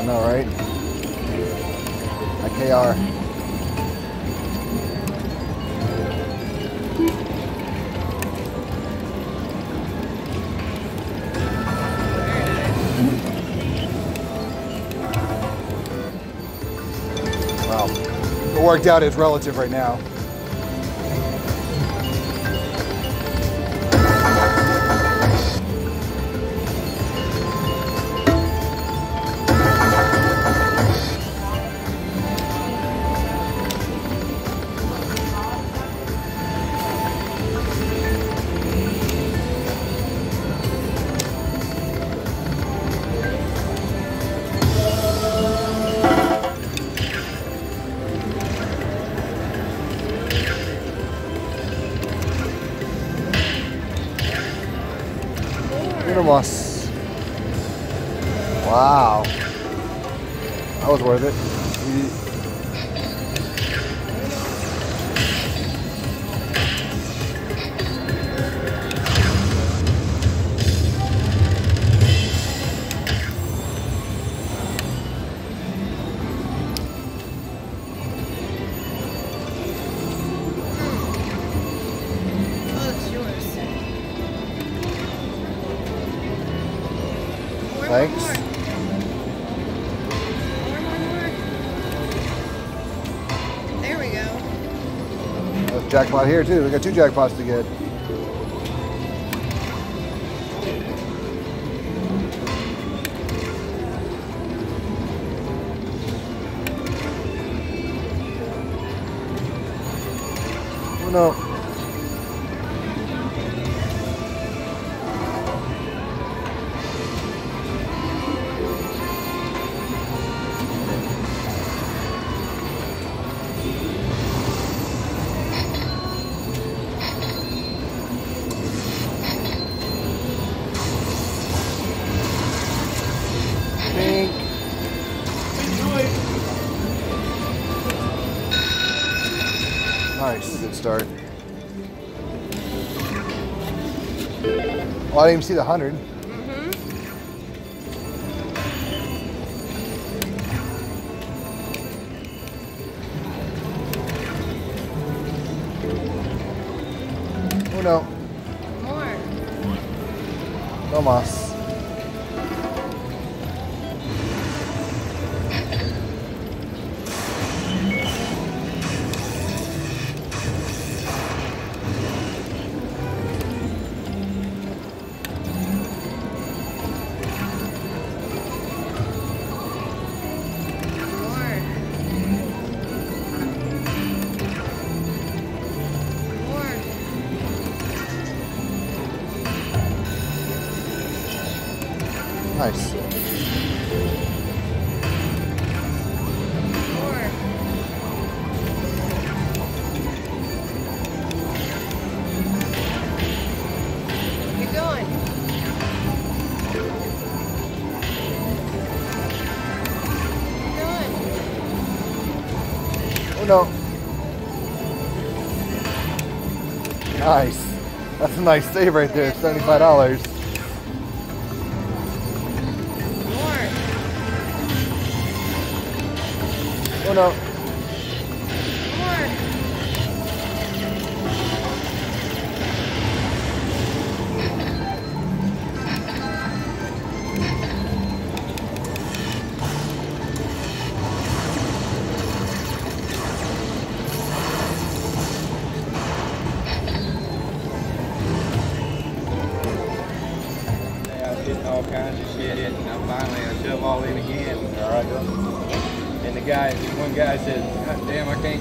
I know, right? IKR. Wow. It worked out as relative right now. Wow. That was worth it. Thanks. More, more. more, more. There we go. There's jackpot here too. We got two jackpots to get. Oh no. Start. Oh, I didn't even see the hundred. Mm-hmm. Oh no, More. no mas. Nice. No. Nice. That's a nice save right there. $75. Oh no.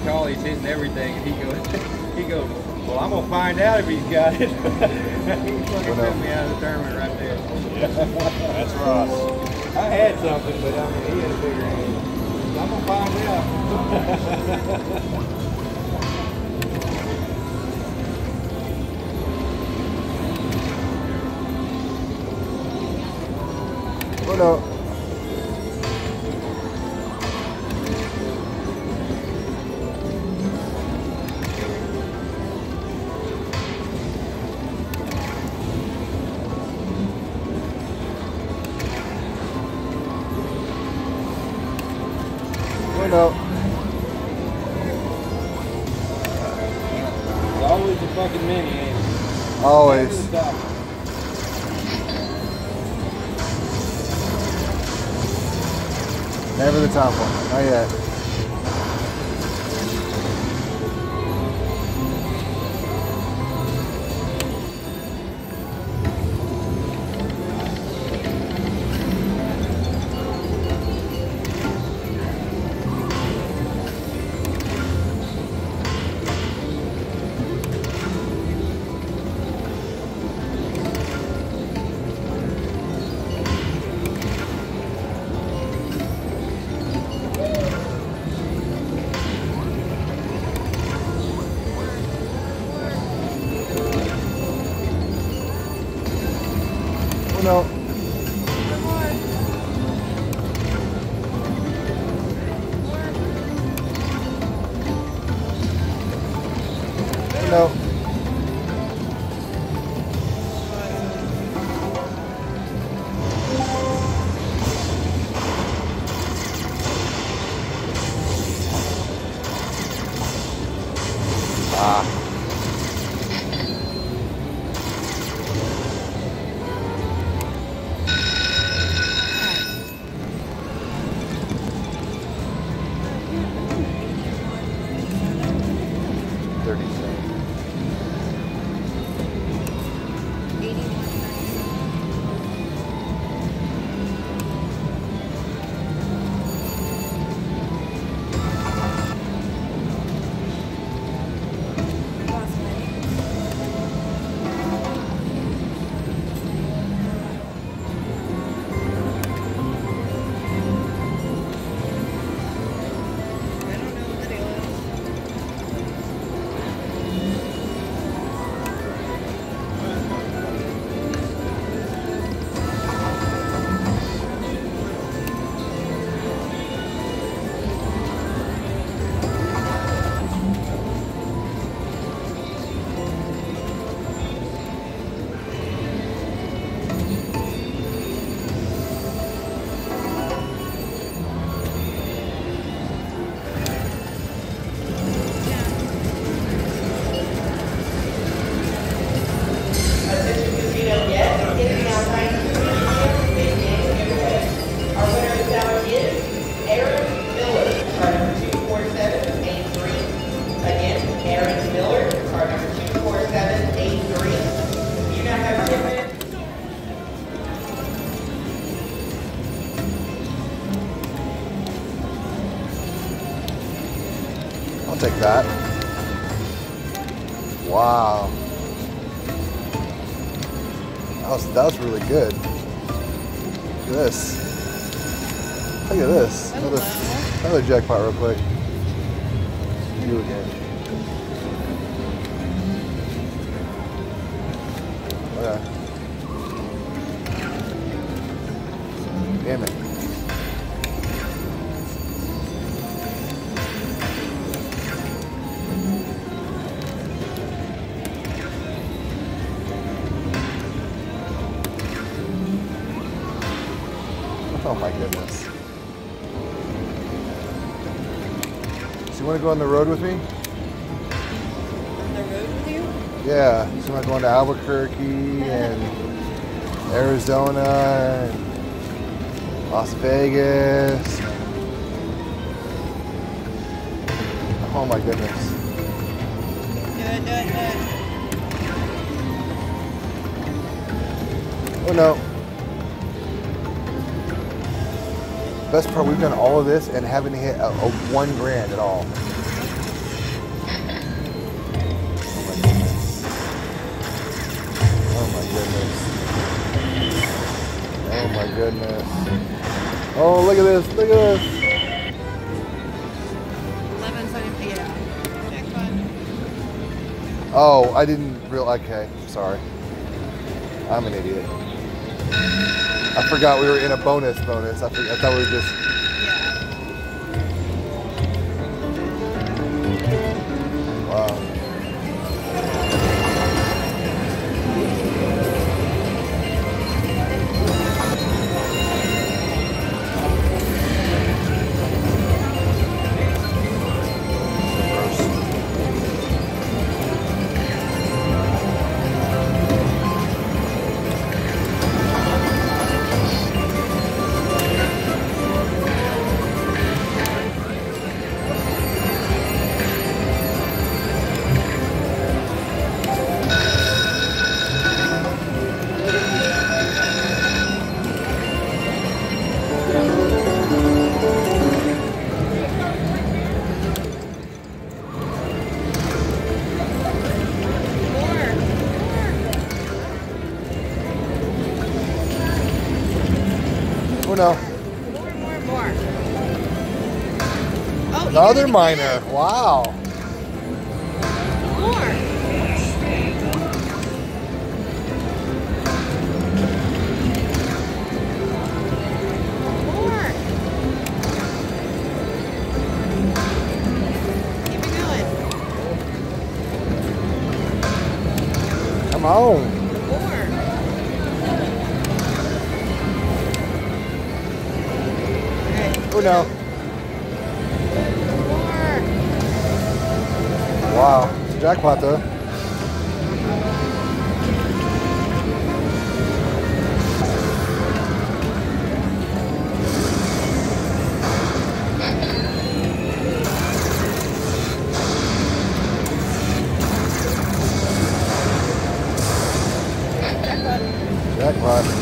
Call. He's hitting everything. And he goes, he goes, well, I'm gonna find out if he's got it. he fucking put me out of the tournament right there. Yeah. That's Ross. I had something, but I mean, he had a bigger hand. I'm gonna find out. No. Oh no. It's always a fucking mini, ain't it? Always. Never the top. Never the top one. Not yet. Oh no. Oh take that. Wow. That was, that was really good. Look at this. Look at this. Another, another jackpot real quick. You again. Okay. Damn it. To go on the road with me? On the road with you? Yeah. So you want to Albuquerque and Arizona and Las Vegas. Oh my goodness. Do it, do it, do it. Oh no. Best part, we've done all of this and haven't hit a, a one grand at all. Oh my goodness. Oh my goodness. Oh, look at this. Look at this. 11 seconds. Yeah. Jackpot. Oh, I didn't real. Okay, sorry. I'm an idiot. I forgot we were in a bonus bonus. I, I thought we were just. Uno. More, more, more. Oh, Another minor. Wow. More. Come on. More. Uno. Wow. Jackpot though. Jackpot.